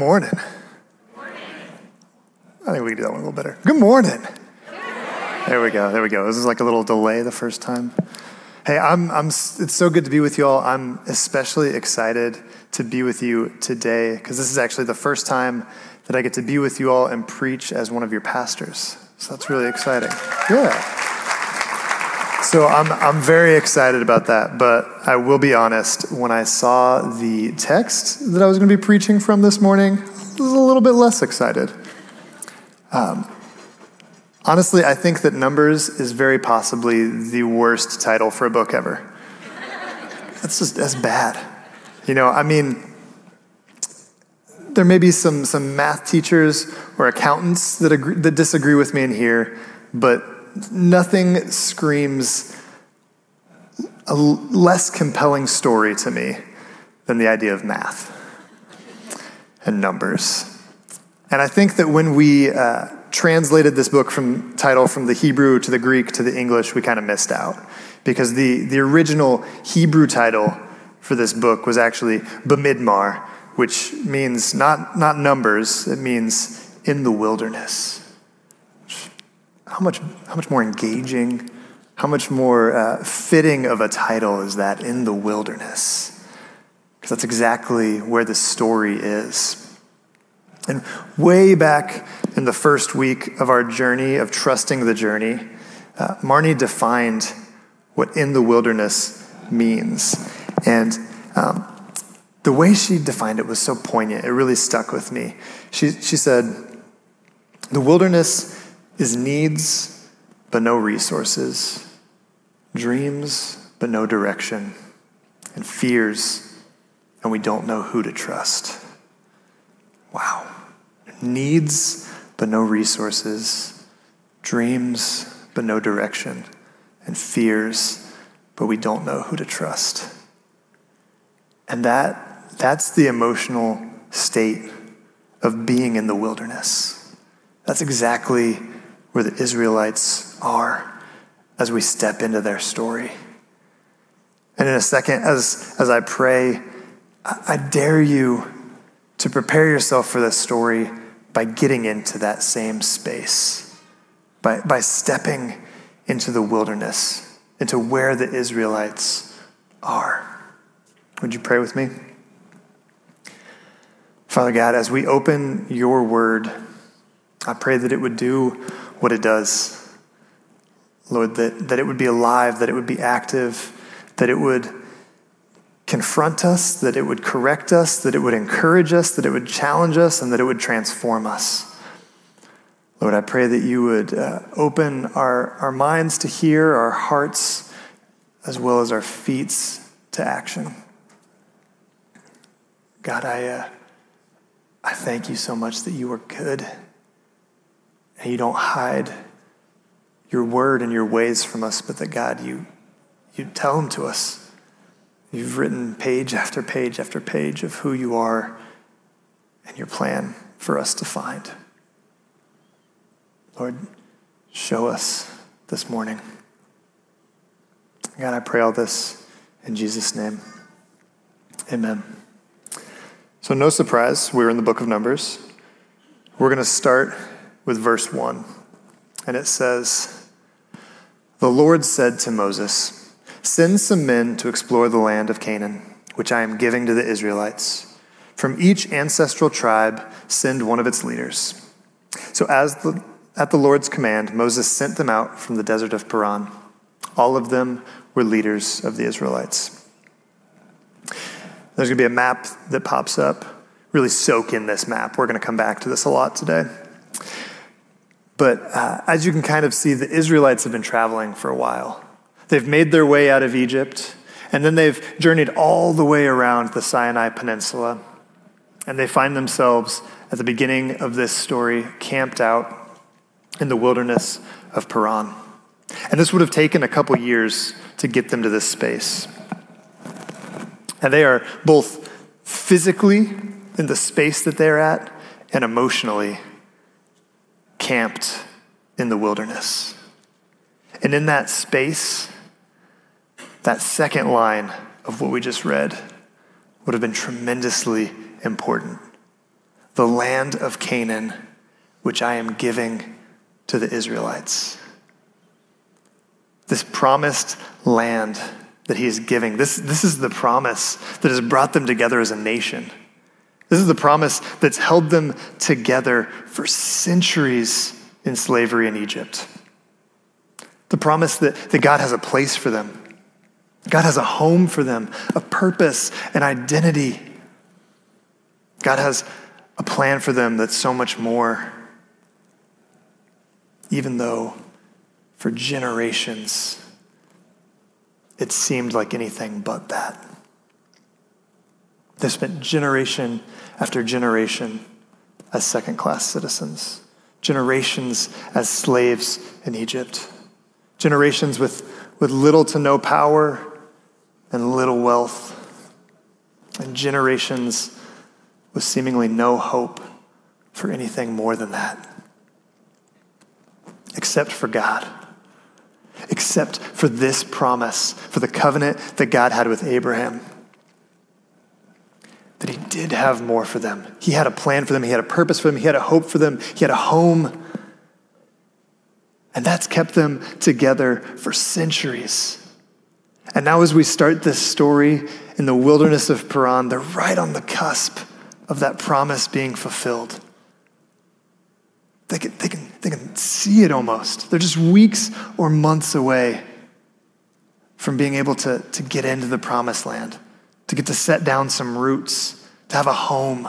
Good morning. I think we can do that one a little better. Good morning. There we go. There we go. This is like a little delay the first time. Hey, I'm, I'm, it's so good to be with you all. I'm especially excited to be with you today because this is actually the first time that I get to be with you all and preach as one of your pastors. So that's really exciting. Yeah. So I'm, I'm very excited about that, but I will be honest, when I saw the text that I was going to be preaching from this morning, I was a little bit less excited. Um, honestly, I think that Numbers is very possibly the worst title for a book ever. That's just, that's bad. You know, I mean, there may be some, some math teachers or accountants that, agree, that disagree with me in here, but nothing screams a less compelling story to me than the idea of math and numbers. And I think that when we uh, translated this book from title from the Hebrew to the Greek to the English, we kind of missed out because the, the original Hebrew title for this book was actually Bamidbar, which means not, not numbers, it means in the wilderness how much, how much more engaging, how much more uh, fitting of a title is that in the wilderness? Because that's exactly where the story is. And way back in the first week of our journey of trusting the journey, uh, Marnie defined what in the wilderness means. And um, the way she defined it was so poignant, it really stuck with me. She, she said, The wilderness is needs but no resources, dreams but no direction, and fears and we don't know who to trust. Wow. Needs but no resources, dreams but no direction, and fears but we don't know who to trust. And that, that's the emotional state of being in the wilderness. That's exactly where the Israelites are as we step into their story. And in a second, as, as I pray, I dare you to prepare yourself for this story by getting into that same space, by, by stepping into the wilderness, into where the Israelites are. Would you pray with me? Father God, as we open your word, I pray that it would do what it does. Lord, that, that it would be alive, that it would be active, that it would confront us, that it would correct us, that it would encourage us, that it would challenge us, and that it would transform us. Lord, I pray that you would uh, open our, our minds to hear, our hearts, as well as our feet to action. God, I, uh, I thank you so much that you are good and you don't hide your word and your ways from us, but that God, you, you tell them to us. You've written page after page after page of who you are and your plan for us to find. Lord, show us this morning. God, I pray all this in Jesus' name. Amen. So, no surprise, we're in the book of Numbers. We're going to start with verse 1. And it says, The Lord said to Moses, Send some men to explore the land of Canaan, which I am giving to the Israelites. From each ancestral tribe, send one of its leaders. So, as the, at the Lord's command, Moses sent them out from the desert of Paran. All of them were leaders of the Israelites. There's going to be a map that pops up. Really soak in this map. We're going to come back to this a lot today. But uh, as you can kind of see, the Israelites have been traveling for a while. They've made their way out of Egypt, and then they've journeyed all the way around the Sinai Peninsula. And they find themselves at the beginning of this story camped out in the wilderness of Paran. And this would have taken a couple years to get them to this space. And they are both physically in the space that they're at and emotionally camped in the wilderness. And in that space, that second line of what we just read would have been tremendously important. the land of Canaan, which I am giving to the Israelites. This promised land that he is giving, this, this is the promise that has brought them together as a nation. This is the promise that's held them together for centuries in slavery in Egypt. The promise that, that God has a place for them, God has a home for them, a purpose, an identity. God has a plan for them that's so much more, even though for generations it seemed like anything but that. They spent generation after generation as second class citizens, generations as slaves in Egypt, generations with, with little to no power and little wealth, and generations with seemingly no hope for anything more than that, except for God, except for this promise, for the covenant that God had with Abraham. He did have more for them. He had a plan for them. He had a purpose for them. He had a hope for them. He had a home. And that's kept them together for centuries. And now, as we start this story in the wilderness of Paran, they're right on the cusp of that promise being fulfilled. They can, they, can, they can see it almost. They're just weeks or months away from being able to, to get into the promised land, to get to set down some roots, to have a home.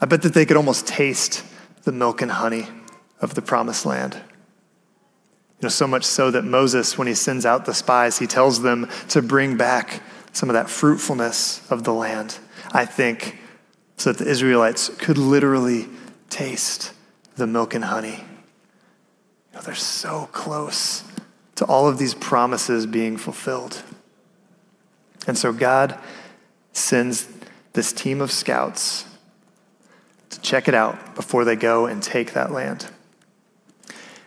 I bet that they could almost taste the milk and honey of the promised land. You know, so much so that Moses, when he sends out the spies, he tells them to bring back some of that fruitfulness of the land. I think so that the Israelites could literally taste the milk and honey. You know, they're so close to all of these promises being fulfilled. And so God sends this team of scouts to check it out before they go and take that land.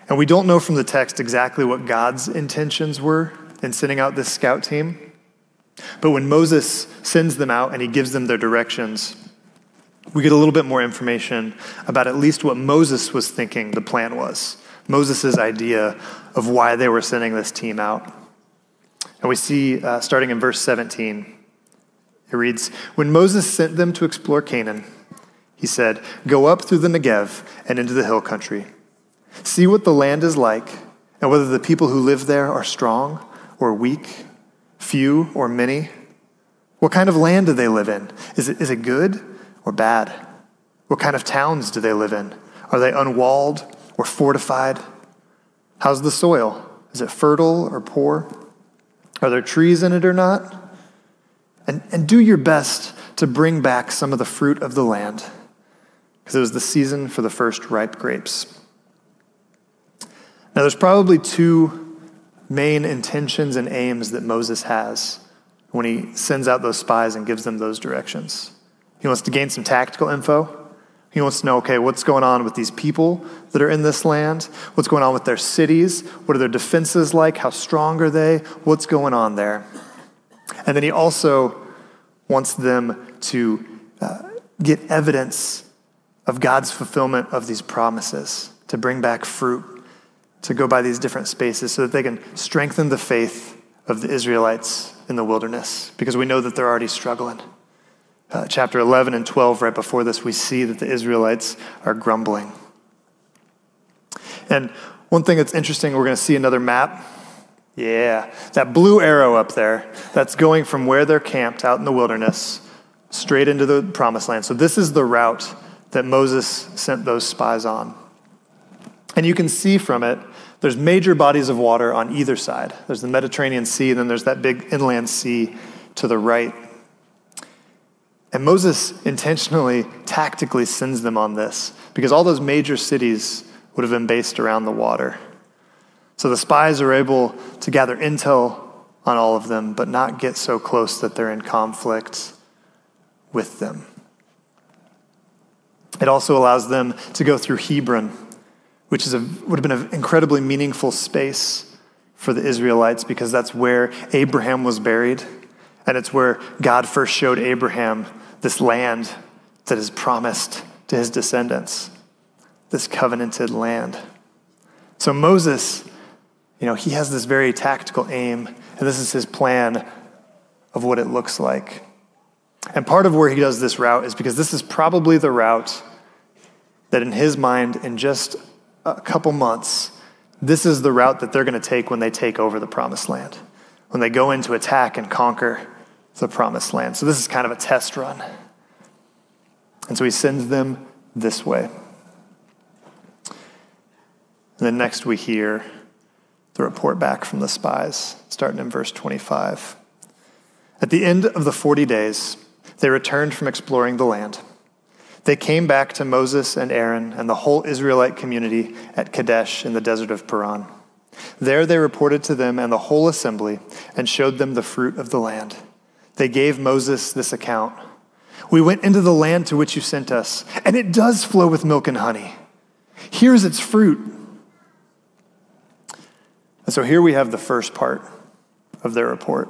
And we don't know from the text exactly what God's intentions were in sending out this scout team. But when Moses sends them out and he gives them their directions, we get a little bit more information about at least what Moses was thinking the plan was, Moses' idea of why they were sending this team out. And we see, uh, starting in verse 17, it reads When Moses sent them to explore Canaan, he said, Go up through the Negev and into the hill country. See what the land is like, and whether the people who live there are strong or weak, few or many. What kind of land do they live in? Is it, is it good? or bad? What kind of towns do they live in? Are they unwalled or fortified? How's the soil? Is it fertile or poor? Are there trees in it or not? And, and do your best to bring back some of the fruit of the land, because it was the season for the first ripe grapes. Now, there's probably two main intentions and aims that Moses has when he sends out those spies and gives them those directions. He wants to gain some tactical info. He wants to know, okay, what's going on with these people that are in this land? What's going on with their cities? What are their defenses like? How strong are they? What's going on there? And then he also wants them to uh, get evidence of God's fulfillment of these promises, to bring back fruit, to go by these different spaces so that they can strengthen the faith of the Israelites in the wilderness, because we know that they're already struggling uh, chapter 11 and 12, right before this, we see that the Israelites are grumbling. And one thing that's interesting, we're going to see another map. Yeah, that blue arrow up there, that's going from where they're camped out in the wilderness straight into the promised land. So, this is the route that Moses sent those spies on. And you can see from it, there's major bodies of water on either side. There's the Mediterranean Sea, and then there's that big inland sea to the right. And Moses intentionally, tactically sends them on this because all those major cities would have been based around the water. So the spies are able to gather intel on all of them, but not get so close that they're in conflict with them. It also allows them to go through Hebron, which is a, would have been an incredibly meaningful space for the Israelites because that's where Abraham was buried. And it's where God first showed Abraham this land that is promised to his descendants, this covenanted land. So Moses, you know, he has this very tactical aim, and this is his plan of what it looks like. And part of where he does this route is because this is probably the route that in his mind, in just a couple months, this is the route that they're going to take when they take over the promised land, when they go in to attack and conquer the promised land. So this is kind of a test run. And so he sends them this way. And then next we hear the report back from the spies, starting in verse 25. At the end of the 40 days, they returned from exploring the land. They came back to Moses and Aaron and the whole Israelite community at Kadesh in the desert of Paran. There they reported to them and the whole assembly and showed them the fruit of the land. They gave Moses this account We went into the land to which you sent us, and it does flow with milk and honey. Here's its fruit. And so here we have the first part of their report.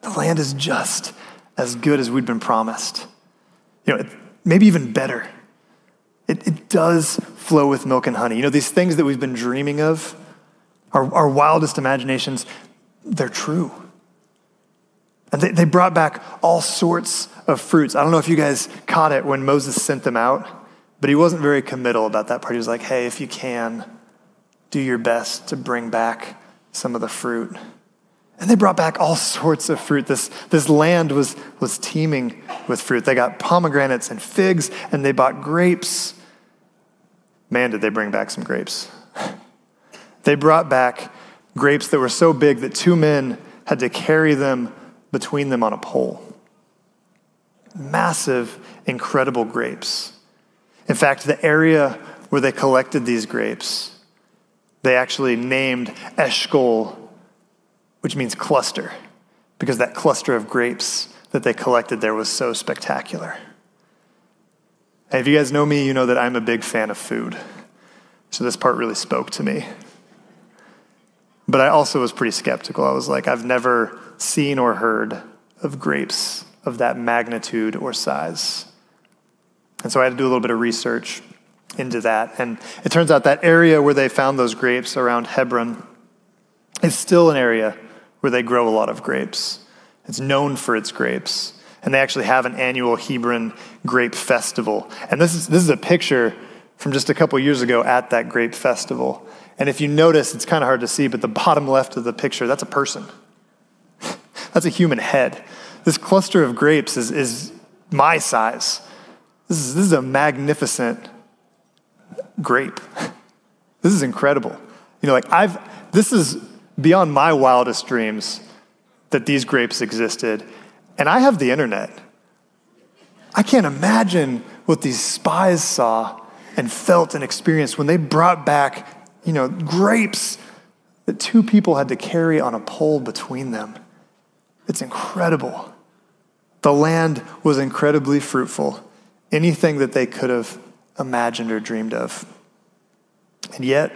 The land is just as good as we'd been promised. You know, maybe even better. It, it does flow with milk and honey. You know, these things that we've been dreaming of, our, our wildest imaginations, they're true. And they, they brought back all sorts of fruits. I don't know if you guys caught it when Moses sent them out, but he wasn't very committal about that part. He was like, hey, if you can, do your best to bring back some of the fruit. And they brought back all sorts of fruit. This, this land was, was teeming with fruit. They got pomegranates and figs, and they bought grapes. Man, did they bring back some grapes. They brought back grapes that were so big that two men had to carry them between them on a pole. Massive, incredible grapes. In fact, the area where they collected these grapes, they actually named Eshcol which means cluster, because that cluster of grapes that they collected there was so spectacular. And if you guys know me, you know that I'm a big fan of food. So this part really spoke to me. But I also was pretty skeptical. I was like, I've never seen or heard of grapes of that magnitude or size. And so I had to do a little bit of research into that. And it turns out that area where they found those grapes around Hebron is still an area where they grow a lot of grapes. It's known for its grapes. And they actually have an annual Hebron grape festival. And this is, this is a picture from just a couple years ago at that grape festival. And if you notice, it's kind of hard to see, but the bottom left of the picture, that's a person. that's a human head. This cluster of grapes is, is my size. This is, this is a magnificent grape. This is incredible. You know, like I've, this is beyond my wildest dreams that these grapes existed. And I have the internet. I can't imagine what these spies saw and felt and experienced when they brought back, you know, grapes that two people had to carry on a pole between them. It's incredible. The land was incredibly fruitful, anything that they could have imagined or dreamed of. And yet,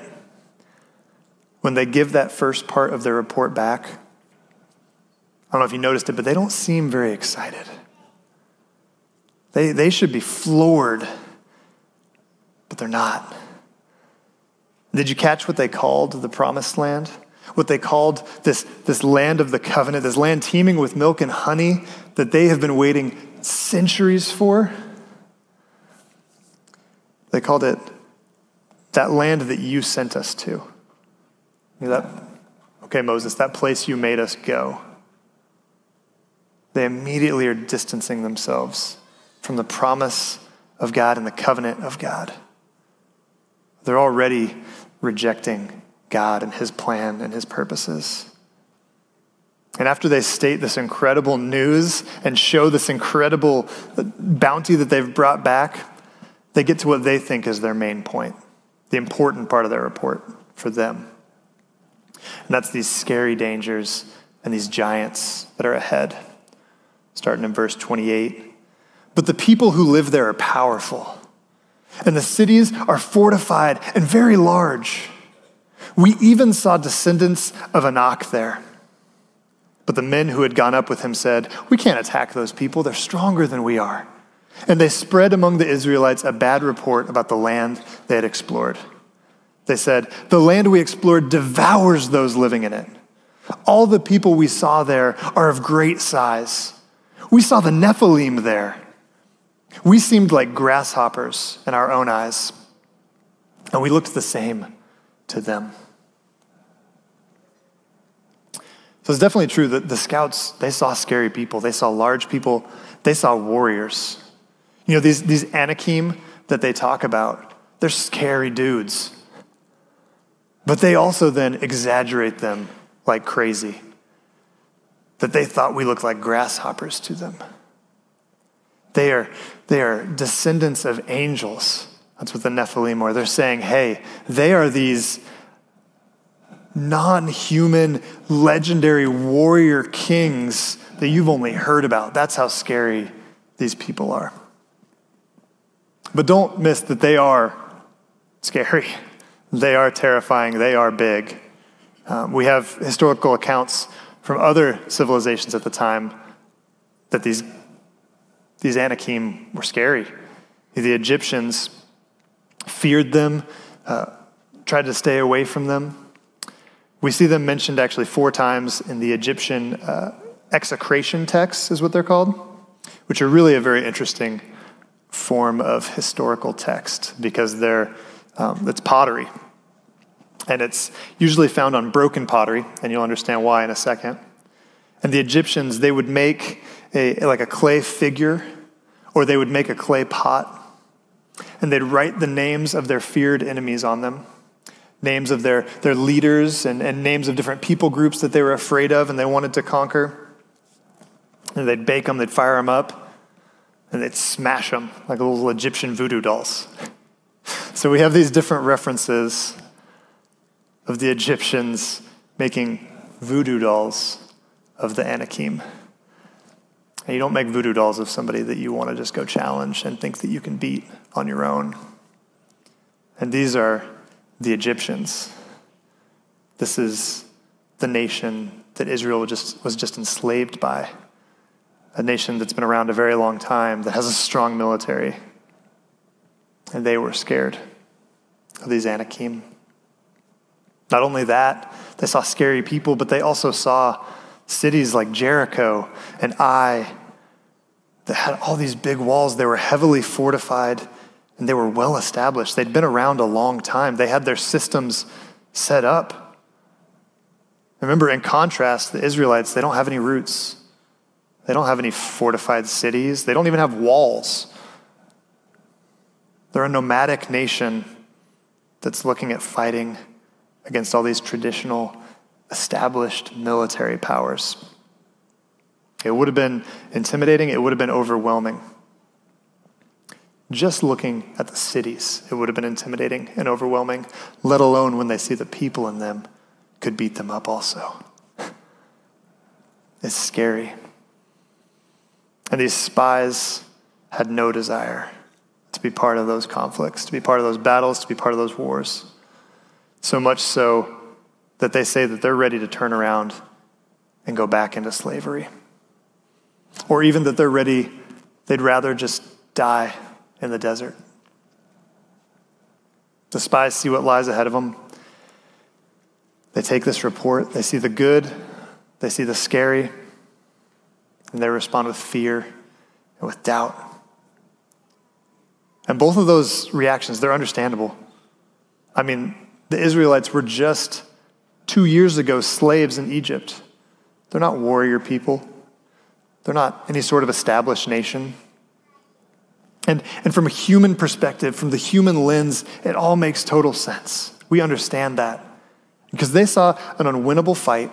when they give that first part of their report back, I don't know if you noticed it, but they don't seem very excited. They, they should be floored, but they're not. Did you catch what they called the promised land? What they called this, this land of the covenant, this land teeming with milk and honey that they have been waiting centuries for? They called it that land that you sent us to. That, okay, Moses, that place you made us go. They immediately are distancing themselves from the promise of God and the covenant of God. They're already rejecting God and his plan and his purposes. And after they state this incredible news and show this incredible bounty that they've brought back, they get to what they think is their main point, the important part of their report for them. And that's these scary dangers and these giants that are ahead. Starting in verse 28. But the people who live there are powerful, and the cities are fortified and very large. We even saw descendants of Anak there. But the men who had gone up with him said, We can't attack those people. They're stronger than we are. And they spread among the Israelites a bad report about the land they had explored. They said, The land we explored devours those living in it. All the people we saw there are of great size. We saw the Nephilim there. We seemed like grasshoppers in our own eyes, and we looked the same to them. So it's definitely true that the scouts, they saw scary people. They saw large people. They saw warriors. You know, these, these Anakim that they talk about, they're scary dudes. But they also then exaggerate them like crazy. That they thought we looked like grasshoppers to them. They are, they are descendants of angels. That's what the Nephilim are. They're saying, hey, they are these non human, legendary warrior kings that you've only heard about. That's how scary these people are. But don't miss that they are scary. They are terrifying. They are big. Um, we have historical accounts from other civilizations at the time that these, these Anakim were scary. The Egyptians feared them, uh, tried to stay away from them. We see them mentioned actually four times in the Egyptian uh, execration texts, is what they're called, which are really a very interesting form of historical text because they're, um, it's pottery. And it's usually found on broken pottery, and you'll understand why in a second. And the Egyptians, they would make a, like a clay figure, or they would make a clay pot, and they'd write the names of their feared enemies on them names of their, their leaders and, and names of different people groups that they were afraid of and they wanted to conquer. And they'd bake them, they'd fire them up, and they'd smash them like little Egyptian voodoo dolls. So we have these different references of the Egyptians making voodoo dolls of the Anakim. And you don't make voodoo dolls of somebody that you want to just go challenge and think that you can beat on your own. And these are the Egyptians. This is the nation that Israel just, was just enslaved by, a nation that's been around a very long time, that has a strong military. And they were scared of these Anakim. Not only that, they saw scary people, but they also saw cities like Jericho and Ai that had all these big walls. They were heavily fortified and they were well established. They'd been around a long time, they had their systems set up. Remember, in contrast, the Israelites, they don't have any roots. They don't have any fortified cities. They don't even have walls. They're a nomadic nation that's looking at fighting against all these traditional, established military powers. It would have been intimidating, it would have been overwhelming. Just looking at the cities, it would have been intimidating and overwhelming, let alone when they see the people in them could beat them up also. It's scary. And these spies had no desire to be part of those conflicts, to be part of those battles, to be part of those wars. So much so that they say that they're ready to turn around and go back into slavery. Or even that they're ready, they'd rather just die in the desert. The spies see what lies ahead of them. They take this report, they see the good, they see the scary, and they respond with fear and with doubt. And both of those reactions, they're understandable. I mean, the Israelites were just two years ago slaves in Egypt. They're not warrior people, they're not any sort of established nation. And, and from a human perspective, from the human lens, it all makes total sense. We understand that. Because they saw an unwinnable fight,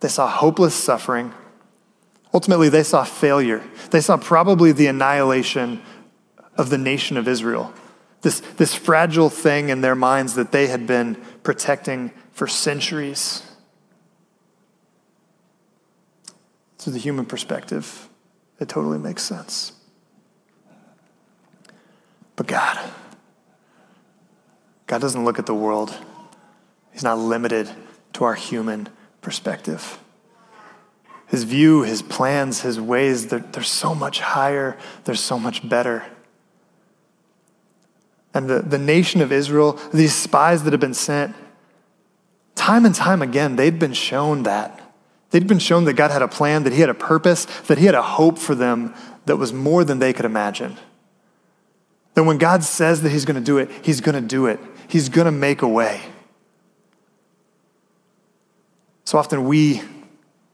they saw hopeless suffering. Ultimately, they saw failure. They saw probably the annihilation of the nation of Israel. This, this fragile thing in their minds that they had been protecting for centuries. To the human perspective, it totally makes sense. But God, God doesn't look at the world, He's not limited to our human perspective. His view, his plans, his ways, they're, they're so much higher, they're so much better. And the, the nation of Israel, these spies that have been sent, time and time again, they'd been shown that. They'd been shown that God had a plan, that He had a purpose, that He had a hope for them that was more than they could imagine. That when God says that He's going to do it, He's going to do it. He's going to make a way. So often we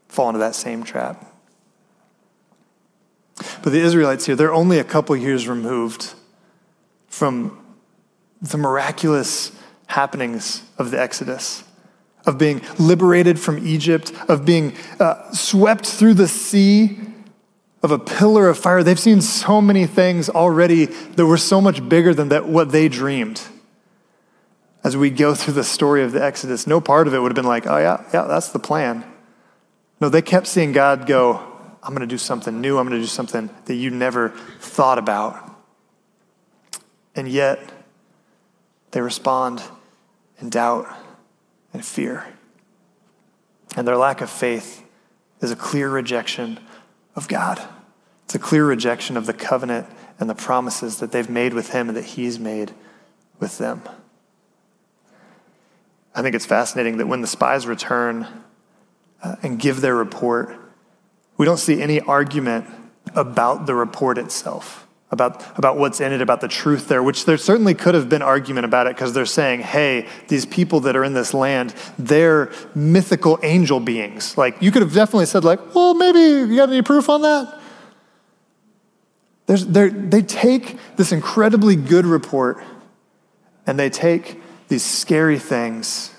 fall into that same trap. But the Israelites here, they're only a couple years removed from the miraculous happenings of the Exodus, of being liberated from Egypt, of being uh, swept through the sea of a pillar of fire. They've seen so many things already that were so much bigger than that, what they dreamed. As we go through the story of the Exodus, no part of it would have been like, oh, yeah, yeah, that's the plan. No, they kept seeing God go, I'm going to do something new. I'm going to do something that you never thought about. And yet, they respond in doubt and fear. And their lack of faith is a clear rejection of God. It's a clear rejection of the covenant and the promises that they've made with Him and that He's made with them. I think it's fascinating that when the spies return uh, and give their report, we don't see any argument about the report itself about, about what's in it, about the truth there, which there certainly could have been argument about it because they're saying, hey, these people that are in this land, they're mythical angel beings. Like, you could have definitely said, like, well, maybe you got any proof on that? They take this incredibly good report and they take these scary things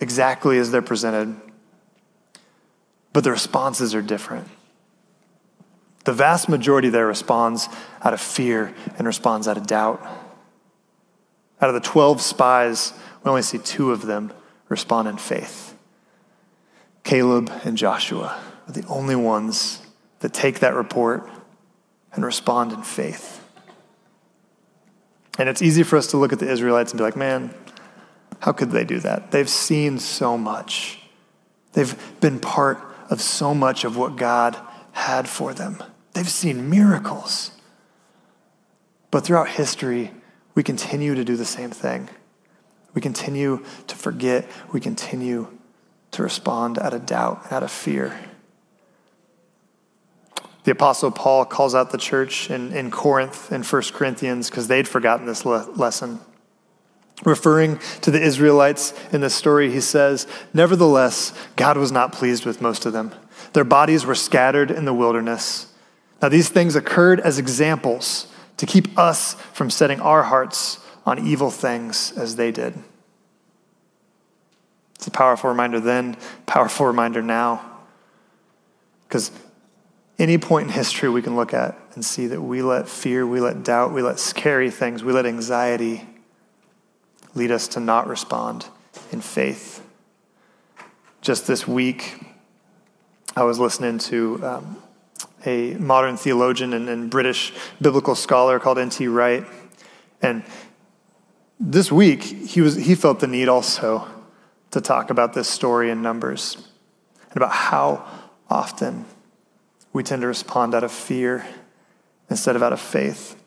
exactly as they're presented, but the responses are different. The vast majority there responds out of fear and responds out of doubt. Out of the 12 spies, we only see two of them respond in faith. Caleb and Joshua are the only ones that take that report and respond in faith. And it's easy for us to look at the Israelites and be like, man, how could they do that? They've seen so much, they've been part of so much of what God had for them. They've seen miracles. But throughout history, we continue to do the same thing. We continue to forget. We continue to respond out of doubt, out of fear. The Apostle Paul calls out the church in, in Corinth in 1 Corinthians because they'd forgotten this le- lesson. Referring to the Israelites in this story, he says, Nevertheless, God was not pleased with most of them. Their bodies were scattered in the wilderness. Now, these things occurred as examples to keep us from setting our hearts on evil things as they did. It's a powerful reminder then, powerful reminder now. Because any point in history we can look at and see that we let fear, we let doubt, we let scary things, we let anxiety lead us to not respond in faith. Just this week, I was listening to um, a modern theologian and, and British biblical scholar called N.T. Wright. And this week, he, was, he felt the need also to talk about this story in Numbers and about how often we tend to respond out of fear instead of out of faith.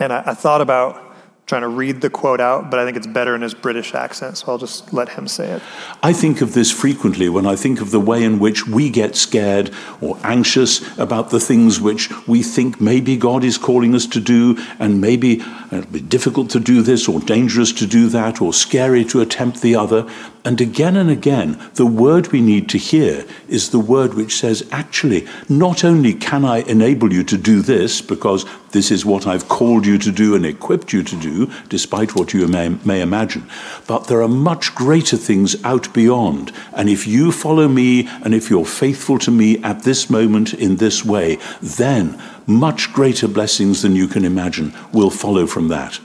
And I, I thought about trying to read the quote out, but I think it's better in his British accent, so I'll just let him say it. I think of this frequently when I think of the way in which we get scared or anxious about the things which we think maybe God is calling us to do, and maybe it'll be difficult to do this, or dangerous to do that, or scary to attempt the other. And again and again, the word we need to hear is the word which says, actually, not only can I enable you to do this, because this is what I've called you to do and equipped you to do, despite what you may, may imagine, but there are much greater things out beyond. And if you follow me and if you're faithful to me at this moment in this way, then much greater blessings than you can imagine will follow from that.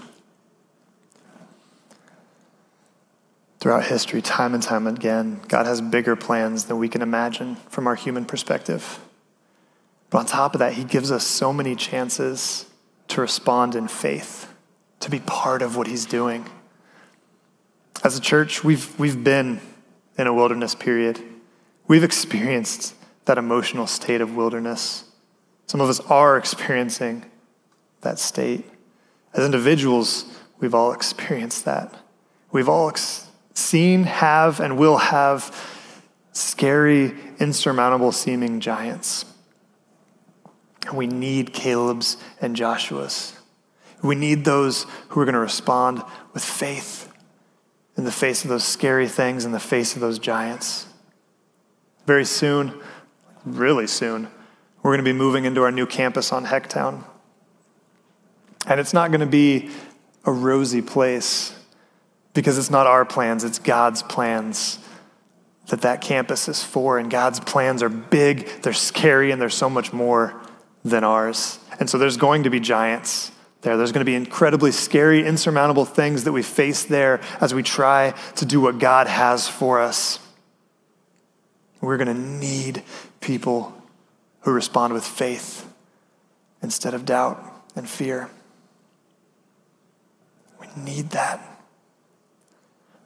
Throughout history, time and time again, God has bigger plans than we can imagine from our human perspective. But on top of that, He gives us so many chances to respond in faith, to be part of what He's doing. As a church, we've, we've been in a wilderness period. We've experienced that emotional state of wilderness. Some of us are experiencing that state. As individuals, we've all experienced that. We've all ex- seen, have, and will have scary, insurmountable seeming giants. And we need Caleb's and Joshua's. We need those who are going to respond with faith in the face of those scary things, in the face of those giants. Very soon, really soon, we're going to be moving into our new campus on Hecktown. And it's not going to be a rosy place because it's not our plans, it's God's plans that that campus is for. And God's plans are big, they're scary, and they're so much more than ours. And so there's going to be giants there. There's going to be incredibly scary, insurmountable things that we face there as we try to do what God has for us. We're going to need people who respond with faith instead of doubt and fear. We need that.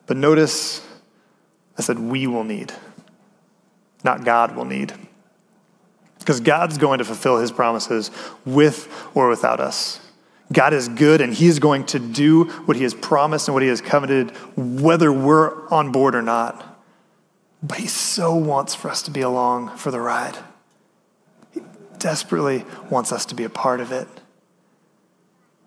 But notice I said we will need, not God will need. Because God's going to fulfill his promises with or without us. God is good and He is going to do what He has promised and what He has covenanted, whether we're on board or not. But He so wants for us to be along for the ride. He desperately wants us to be a part of it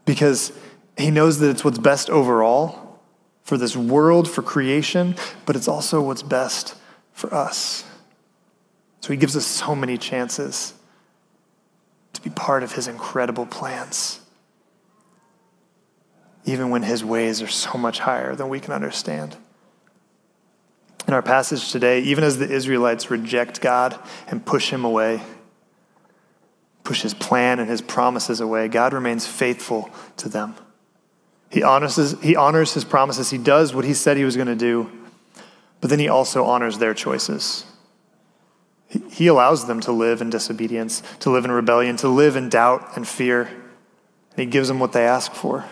because He knows that it's what's best overall for this world, for creation, but it's also what's best for us. So He gives us so many chances to be part of His incredible plans even when his ways are so much higher than we can understand. In our passage today, even as the Israelites reject God and push him away, push his plan and his promises away, God remains faithful to them. He honors his, he honors his promises. He does what he said he was going to do, but then he also honors their choices. He, he allows them to live in disobedience, to live in rebellion, to live in doubt and fear, and he gives them what they ask for.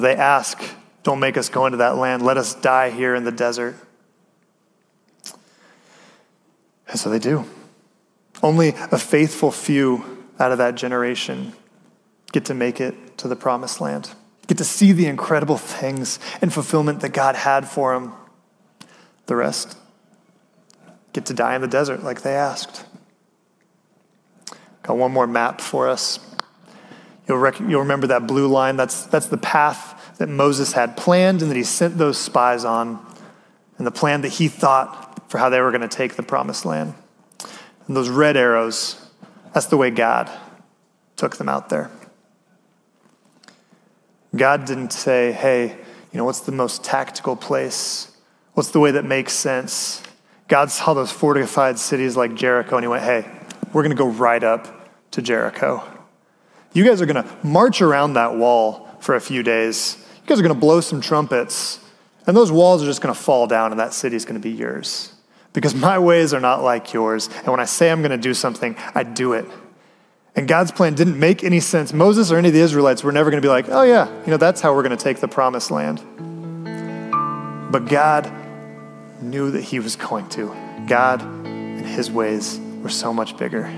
They ask, Don't make us go into that land. Let us die here in the desert. And so they do. Only a faithful few out of that generation get to make it to the promised land, get to see the incredible things and fulfillment that God had for them. The rest get to die in the desert like they asked. Got one more map for us. You'll, rec- you'll remember that blue line. That's, that's the path that Moses had planned and that he sent those spies on, and the plan that he thought for how they were going to take the promised land. And those red arrows, that's the way God took them out there. God didn't say, hey, you know, what's the most tactical place? What's the way that makes sense? God saw those fortified cities like Jericho and he went, hey, we're going to go right up to Jericho. You guys are going to march around that wall for a few days. You guys are going to blow some trumpets, and those walls are just going to fall down, and that city is going to be yours. Because my ways are not like yours. And when I say I'm going to do something, I do it. And God's plan didn't make any sense. Moses or any of the Israelites were never going to be like, oh, yeah, you know, that's how we're going to take the promised land. But God knew that He was going to. God and His ways were so much bigger.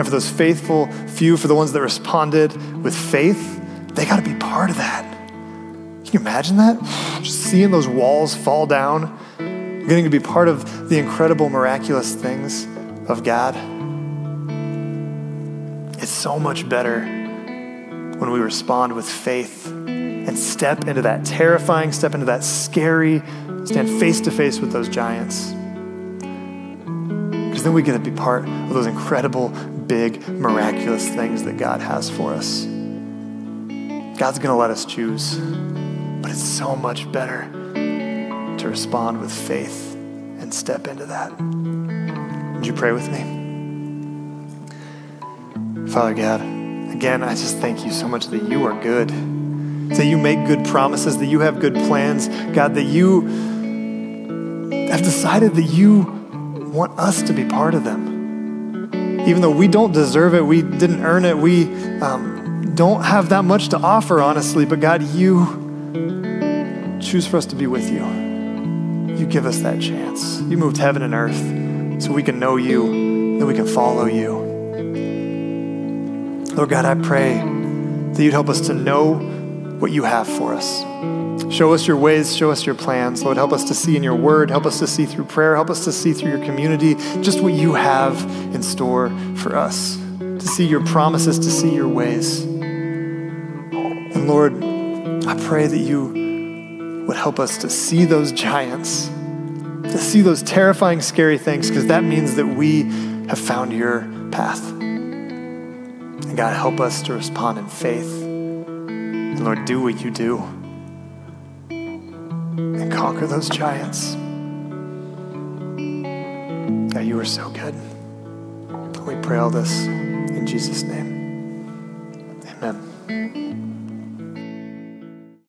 And for those faithful few, for the ones that responded with faith, they got to be part of that. Can you imagine that? Just seeing those walls fall down, getting to be part of the incredible, miraculous things of God. It's so much better when we respond with faith and step into that terrifying, step into that scary, stand face to face with those giants. Because then we get to be part of those incredible, big, miraculous things that God has for us. God's going to let us choose, but it's so much better to respond with faith and step into that. Would you pray with me? Father God, again, I just thank you so much that you are good, that you make good promises, that you have good plans, God, that you have decided that you want us to be part of them even though we don't deserve it, we didn't earn it, we um, don't have that much to offer, honestly. But God, you choose for us to be with you. you give us that chance. You moved heaven and earth so we can know you, that we can follow you. Lord God, I pray that you'd help us to know what you have for us. Show us your ways, show us your plans. Lord, help us to see in your word, help us to see through prayer, help us to see through your community just what you have in store for us, to see your promises, to see your ways. And Lord, I pray that you would help us to see those giants, to see those terrifying, scary things, because that means that we have found your path. And God, help us to respond in faith. And Lord, do what you do and conquer those giants. God, you are so good. We pray all this in Jesus' name. Amen.